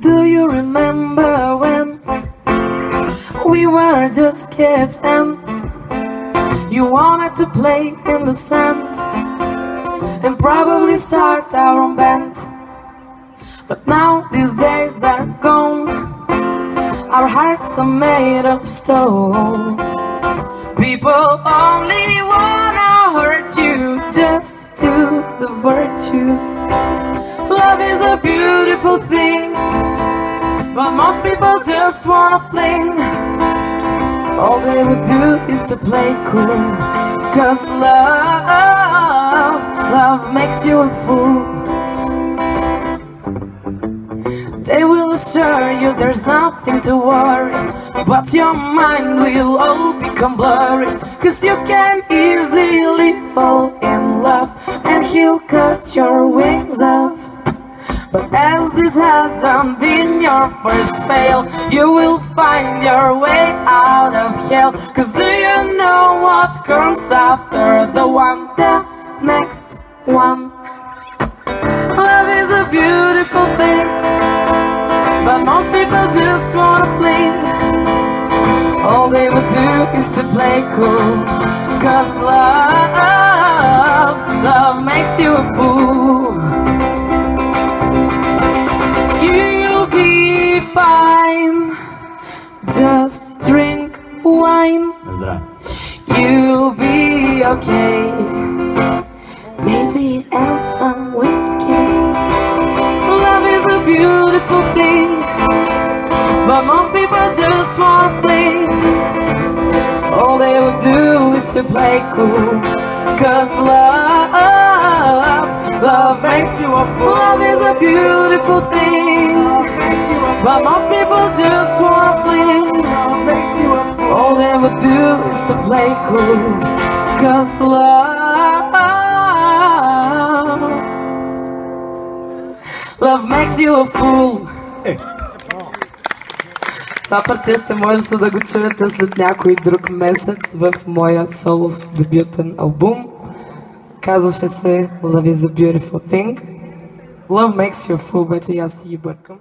Do you remember when we were just kids and you wanted to play in the sand and probably start our own band? But now these days are gone, our hearts are made of stone. People only wanna hurt you, just to the virtue. Love is a beautiful thing, but most people just wanna fling. All they would do is to play cool. Cause love, love makes you a fool. They will assure you there's nothing to worry, but your mind will all become blurry. Cause you can easily fall in love, and he'll cut your wings off. But as this hasn't been your first fail, you will find your way out of hell. Cause do you know what comes after the one, the next one? Love is a beautiful thing, but most people just wanna fling. All they would do is to play cool. Cause love, love makes you a fool. Just drink wine. You'll be okay. Maybe add some whiskey. Love is a beautiful thing, but most people just want to fling. All they will do is to play cool, cause love, love makes you a fool. Love is a beautiful thing, but most people just want to fling. Is to play cool. Cause love, love makes you a fool. Това парче ще можете да го чуете след някой друг месец в моя солов дебютен албум. Казваше се Love is a beautiful thing. Love makes you a fool, вече аз си ги бъркам.